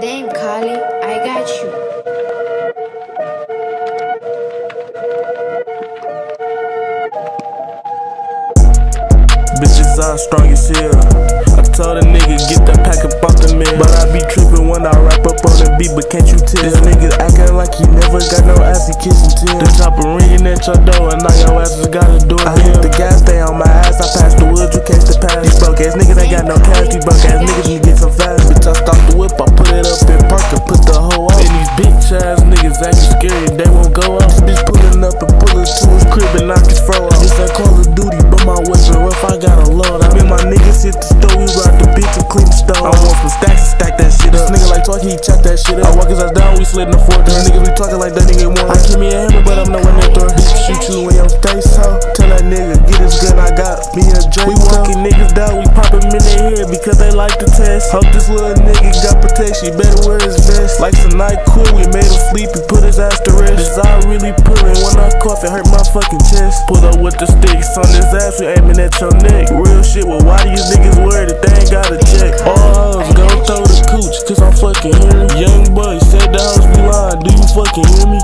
Damn, Carly, I got you. Bitches all strong as hell. I told a nigga get that pack up off the mill. But I be trippin' when I wrap up on the beat, but can't you tell? This nigga acting like he never got no ass, he kissing till. The chopper ringing at your door, and now your ass just got a door. I hit the gas, niggas ain't got no cash, these broke ass niggas need to get some fast. Bitch, I stop the whip, I put it up in park and put the hoe up. And these bitch ass niggas acting scary, they won't go up. This bitch pulling up and pulling to his crib and knock his fro off. This ain't Call of Duty, but my weapon rough, I got a load. I mean, my niggas hit the store, we rock the bitch and clean the stove. I want some stacks stack that shit up. This nigga like talk, he chop that shit up. I walk his ass down, we slid in the fourth. These niggas be talking like that nigga want. I give me a hammer, but I'm nowhere near Thor. Bitch, shoot you in your face, ho. Tell that nigga, get his gun, I got me a Drake. We walking niggas we pop him in the head because they like to test. Hope this little nigga got protection, better wear his vest. Like tonight, cool, we made him sleep, and put his ass to rest. His eye really pulling when I cough, it hurt my fucking chest. Pull up with the sticks on his ass, we aiming at your neck. Real shit, well, why do you niggas worried that they ain't got a check? All hoes, go throw the cooch, cause I'm fucking hearing. Young boy, said the hoes be lying, do you fucking hear me?